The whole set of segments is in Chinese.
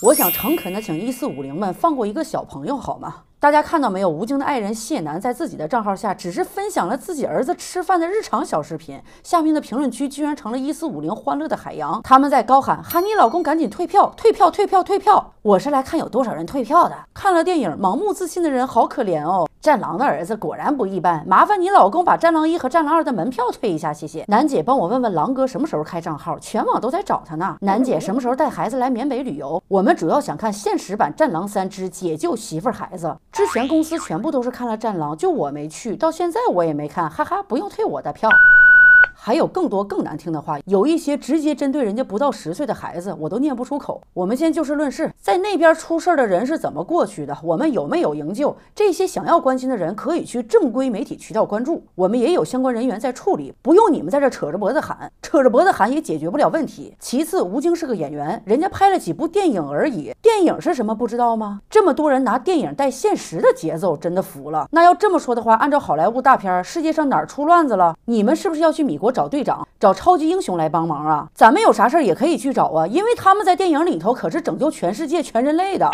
我想诚恳的请一四五零们放过一个小朋友好吗？大家看到没有？吴京的爱人谢楠在自己的账号下只是分享了自己儿子吃饭的日常小视频，下面的评论区居然成了一四五零欢乐的海洋，他们在高喊喊你老公赶紧退票，退票，退票，退票！我是来看有多少人退票的。看了电影，盲目自信的人好可怜哦。战狼的儿子果然不一般，麻烦你老公把战狼一和战狼二的门票退一下，谢谢。楠姐帮我问问狼哥什么时候开账号，全网都在找他呢。楠姐什么时候带孩子来缅北旅游？我们主要想看现实版战狼三之解救媳妇儿孩子。之前公司。全部都是看了《战狼》，就我没去，到现在我也没看，哈哈，不用退我的票。还有更多更难听的话，有一些直接针对人家不到十岁的孩子，我都念不出口。我们先就事论事，在那边出事的人是怎么过去的？我们有没有营救？这些想要关心的人可以去正规媒体渠道关注，我们也有相关人员在处理，不用你们在这扯着脖子喊，扯着脖子喊也解决不了问题。其次，吴京是个演员，人家拍了几部电影而已，电影是什么不知道吗？这么多人拿电影带现实的节奏，真的服了。那要这么说的话，按照好莱坞大片，世界上哪儿出乱子了？你们是不是要去米国？找队长，找超级英雄来帮忙啊！咱们有啥事儿也可以去找啊，因为他们在电影里头可是拯救全世界、全人类的。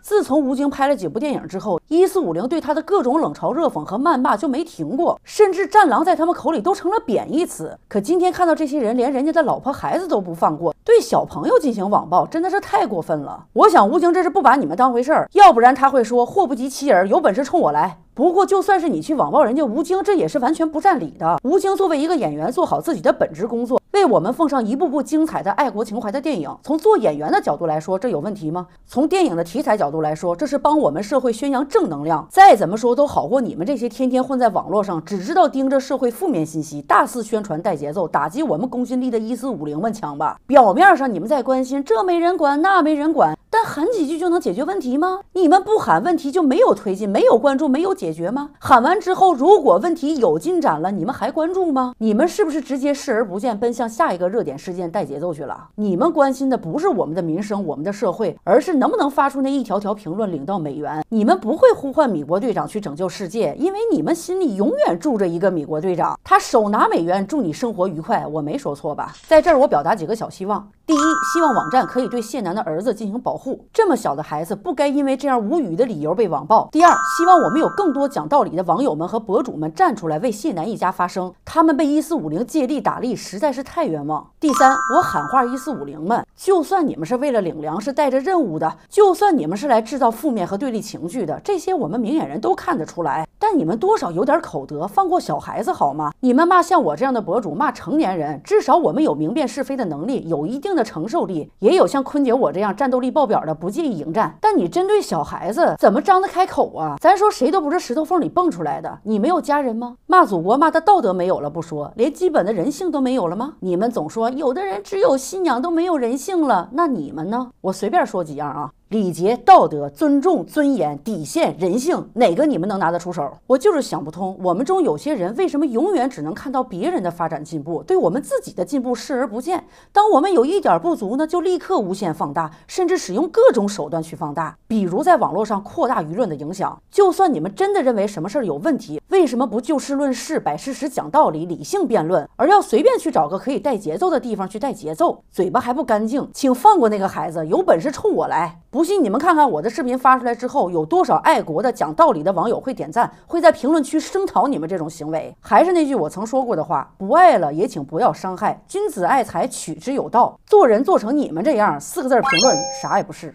自从吴京拍了几部电影之后，一四五零对他的各种冷嘲热讽和谩骂就没停过，甚至“战狼”在他们口里都成了贬义词。可今天看到这些人连人家的老婆孩子都不放过，对小朋友进行网暴，真的是太过分了。我想吴京这是不把你们当回事儿，要不然他会说“祸不及妻儿”，有本事冲我来。不过，就算是你去网暴人家吴京，这也是完全不占理的。吴京作为一个演员，做好自己的本职工作，为我们奉上一部部精彩的爱国情怀的电影。从做演员的角度来说，这有问题吗？从电影的题材角度来说，这是帮我们社会宣扬正能量。再怎么说都好过你们这些天天混在网络上，只知道盯着社会负面信息，大肆宣传带节奏，打击我们公信力的一四五零们强吧。表面上你们在关心这没人管，那没人管。但喊几句就能解决问题吗？你们不喊，问题就没有推进，没有关注，没有解决吗？喊完之后，如果问题有进展了，你们还关注吗？你们是不是直接视而不见，奔向下一个热点事件带节奏去了？你们关心的不是我们的民生，我们的社会，而是能不能发出那一条条评论领到美元？你们不会呼唤米国队长去拯救世界，因为你们心里永远住着一个米国队长，他手拿美元，祝你生活愉快。我没说错吧？在这儿，我表达几个小希望。第一，希望网站可以对谢楠的儿子进行保护，这么小的孩子不该因为这样无语的理由被网暴。第二，希望我们有更多讲道理的网友们和博主们站出来为谢楠一家发声，他们被一四五零借力打力实在是太冤枉。第三，我喊话一四五零们，就算你们是为了领粮食带着任务的，就算你们是来制造负面和对立情绪的，这些我们明眼人都看得出来。但你们多少有点口德，放过小孩子好吗？你们骂像我这样的博主，骂成年人，至少我们有明辨是非的能力，有一定的承受力，也有像坤姐我这样战斗力爆表的，不介意迎战。但你针对小孩子，怎么张得开口啊？咱说谁都不是石头缝里蹦出来的，你没有家人吗？骂祖国骂的道德没有了不说，连基本的人性都没有了吗？你们总说有的人只有信仰都没有人性了，那你们呢？我随便说几样啊。礼节、道德、尊重、尊严、底线、人性，哪个你们能拿得出手？我就是想不通，我们中有些人为什么永远只能看到别人的发展进步，对我们自己的进步视而不见？当我们有一点不足呢，就立刻无限放大，甚至使用各种手段去放大，比如在网络上扩大舆论的影响。就算你们真的认为什么事儿有问题，为什么不就事论事、摆事实、讲道理、理性辩论，而要随便去找个可以带节奏的地方去带节奏？嘴巴还不干净，请放过那个孩子，有本事冲我来！不信你们看看我的视频发出来之后，有多少爱国的、讲道理的网友会点赞，会在评论区声讨你们这种行为？还是那句我曾说过的话：不爱了也请不要伤害。君子爱财，取之有道。做人做成你们这样，四个字评论啥也不是。